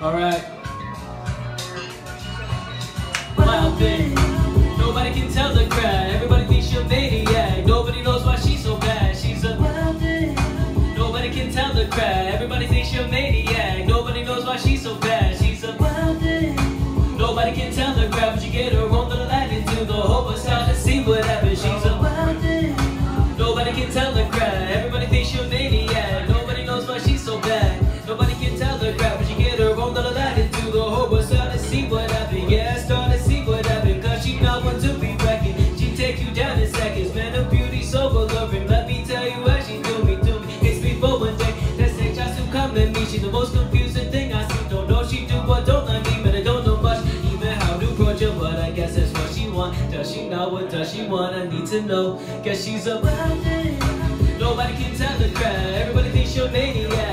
All right. Wild thing. Nobody can tell the crowd. Everybody thinks you're a maniac. Nobody knows why she's so bad. She's a wild thing. Nobody can tell the crowd. Everybody thinks you're a maniac. Nobody knows why she's so bad. Confusing thing I see. Don't know she do what don't let me, but I don't know much. Even how to approach her, but I guess that's what she want. Does she know what does she want? I need to know. Guess she's a. Nobody can tell the crowd. Everybody thinks you're a maniac.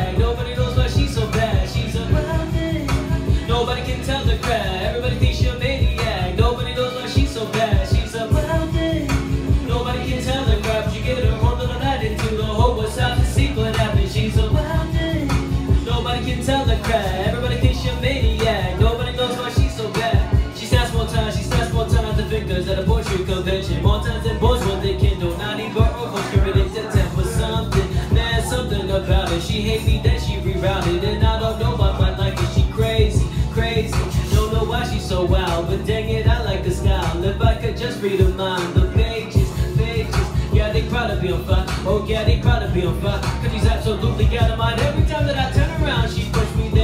She hate me, then she rerouted. And I don't know why my life is she crazy, crazy. Don't know why she's so wild, but dang it, I like the style. If I could just read her mind, the pages, pages. Yeah, they to be on fire. Oh yeah, they to be on fire. Cause she's absolutely out of mind. Every time that I turn around, she push me, then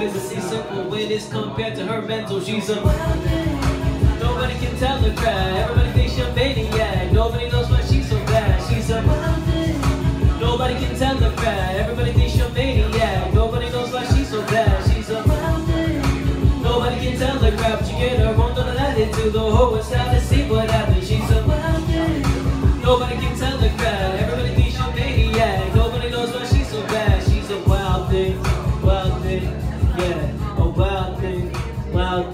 business. Simple when it's compared to her mental. She's a. Nobody can tell the crowd.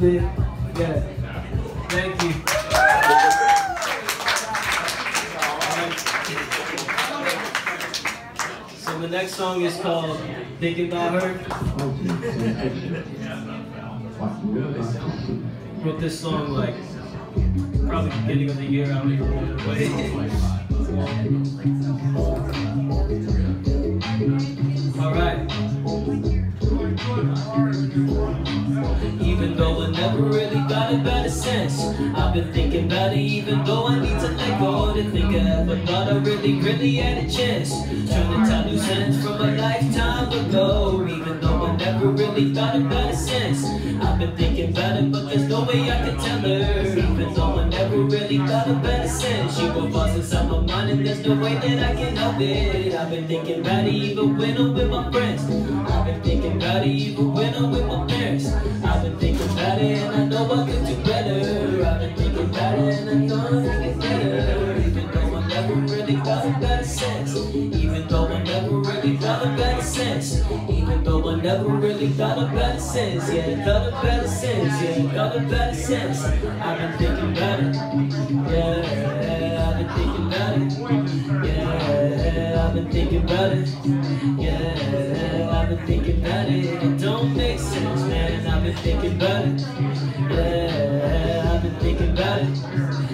Thing. Yeah. Thank you. So the next song is called Thinking About Her. Wrote this song like probably beginning of the year. I don't even remember Even though I never really got a better sense I've been thinking about it even though I need to let go To think I ever thought I really, really had a chance. Trying to tie loose ends from a lifetime ago Even though never really thought about it sense I've been thinking about it but there's no way I can tell her. Even though I never really got a better since. She will bust inside my mind and there's no way that I can help it. I've been thinking about it even when I'm with my friends. I've been thinking about it even when I'm with my parents. I've been thinking about it and I know I could do better. I've been thinking about it and I know I Even though I never really thought a better sense. Yeah, thought a better sense, yeah, got a better sense. I've been thinking about it, yeah, I've been thinking about it. Yeah, I've been thinking about it, yeah, I've been thinking about it. It don't make sense, man, I've been thinking about it. Yeah, I've been thinking about it